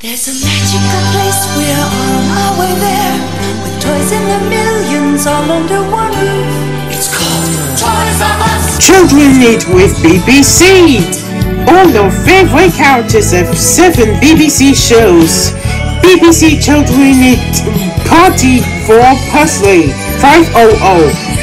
There's a magical place, we're on our way there. With toys in the millions all under one roof. It's called Toys R Us! Children Need with BBC! All your favorite characters of seven BBC shows. BBC Children Need Party for Pudsey 500